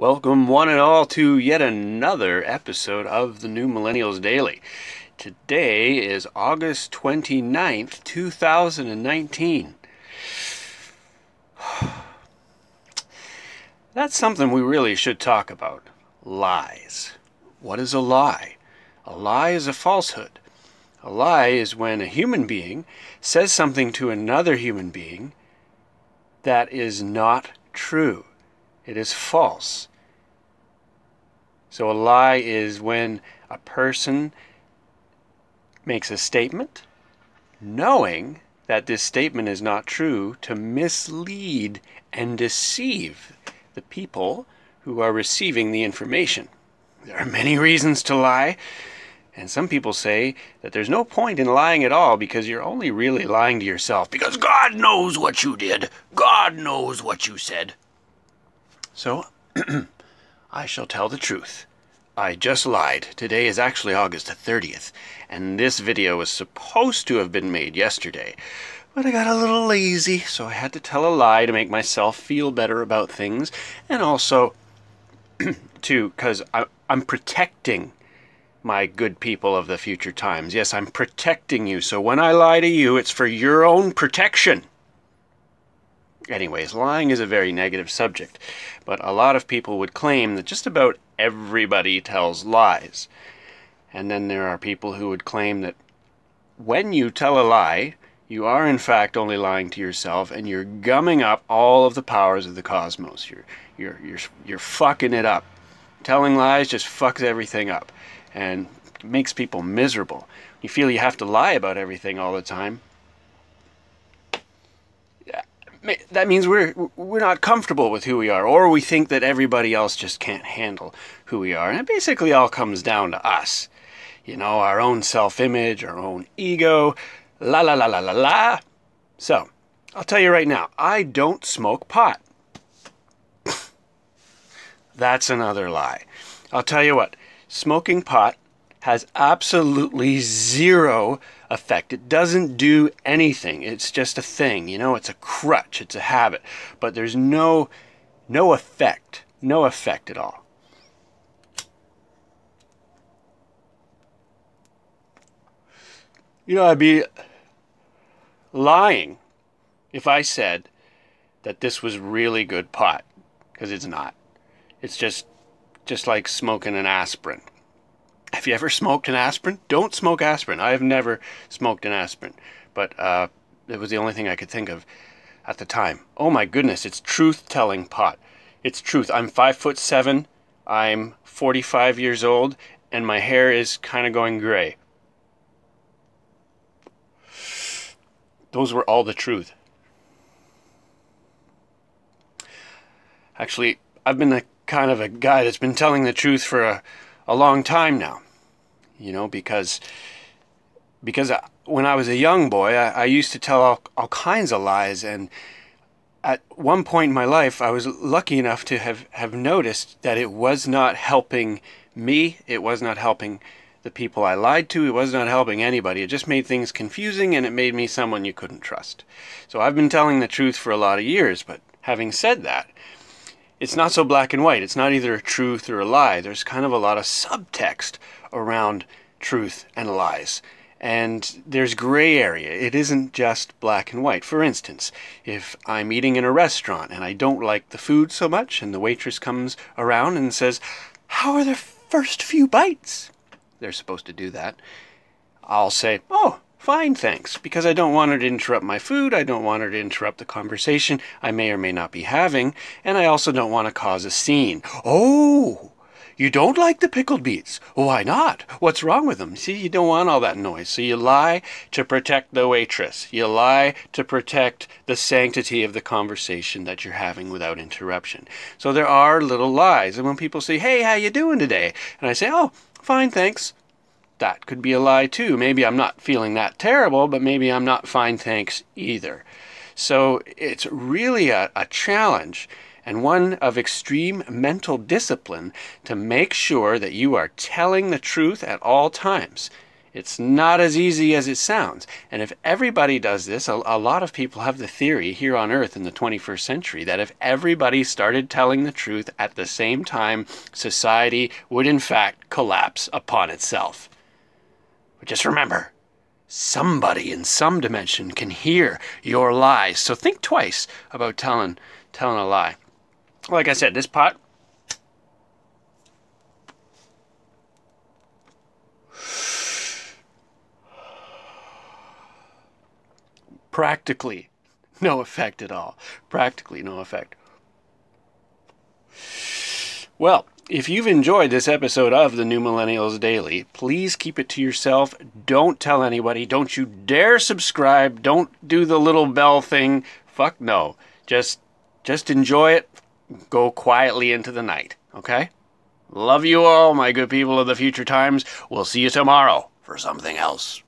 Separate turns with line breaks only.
Welcome, one and all, to yet another episode of the New Millennials Daily. Today is August 29th, 2019. That's something we really should talk about lies. What is a lie? A lie is a falsehood. A lie is when a human being says something to another human being that is not true. It is false. So a lie is when a person makes a statement knowing that this statement is not true to mislead and deceive the people who are receiving the information. There are many reasons to lie. And some people say that there's no point in lying at all because you're only really lying to yourself because God knows what you did. God knows what you said. So, I shall tell the truth. I just lied. Today is actually August 30th, and this video was supposed to have been made yesterday. But I got a little lazy, so I had to tell a lie to make myself feel better about things, and also to, because I'm protecting my good people of the future times. Yes, I'm protecting you, so when I lie to you, it's for your own protection. Anyways, lying is a very negative subject, but a lot of people would claim that just about everybody tells lies. And then there are people who would claim that when you tell a lie, you are in fact only lying to yourself and you're gumming up all of the powers of the cosmos. You're you're you're you're fucking it up. Telling lies just fucks everything up and makes people miserable. You feel you have to lie about everything all the time. That means we're we're not comfortable with who we are, or we think that everybody else just can't handle who we are. And it basically all comes down to us. You know, our own self-image, our own ego, la la la la la la. So, I'll tell you right now, I don't smoke pot. That's another lie. I'll tell you what, smoking pot has absolutely zero effect. It doesn't do anything. It's just a thing, you know, it's a crutch, it's a habit. But there's no no effect. No effect at all. You know, I'd be lying if I said that this was really good pot because it's not. It's just just like smoking an aspirin. Have you ever smoked an aspirin? Don't smoke aspirin. I have never smoked an aspirin, but uh, it was the only thing I could think of at the time. Oh my goodness, it's truth-telling pot. It's truth. I'm five foot seven. I'm 45 years old, and my hair is kind of going gray. Those were all the truth. Actually, I've been a kind of a guy that's been telling the truth for a, a long time now. You know, because because I, when I was a young boy, I, I used to tell all, all kinds of lies, and at one point in my life, I was lucky enough to have, have noticed that it was not helping me. It was not helping the people I lied to. It was not helping anybody. It just made things confusing and it made me someone you couldn't trust. So I've been telling the truth for a lot of years, but having said that, it's not so black and white. It's not either a truth or a lie. There's kind of a lot of subtext around truth and lies. And there's gray area. It isn't just black and white. For instance, if I'm eating in a restaurant and I don't like the food so much, and the waitress comes around and says, How are the first few bites? They're supposed to do that. I'll say, Oh, Fine, thanks, because I don't want her to interrupt my food, I don't want her to interrupt the conversation I may or may not be having, and I also don't want to cause a scene. Oh, you don't like the pickled beets? Why not? What's wrong with them? See, you don't want all that noise. So you lie to protect the waitress. You lie to protect the sanctity of the conversation that you're having without interruption. So there are little lies. And when people say, "Hey, how you doing today?" and I say, "Oh, fine, thanks." That could be a lie too. Maybe I'm not feeling that terrible, but maybe I'm not fine, thanks either. So it's really a, a challenge and one of extreme mental discipline to make sure that you are telling the truth at all times. It's not as easy as it sounds. And if everybody does this, a, a, lot of people have the theory here on Earth in the 21st century that if everybody started telling the truth at the same time, society would in fact collapse upon itself. But just remember, somebody in some dimension can hear your lies. So think twice about telling telling a lie. Like I said, this pot practically no effect at all. Practically no effect. Well, if you've enjoyed this episode of the New Millennials Daily, please keep it to yourself. Don't tell anybody. Don't you dare subscribe. Don't do the little bell thing. Fuck no. Just just enjoy it. Go quietly into the night, okay? Love you all, my good people of the future times. We'll see you tomorrow for something else.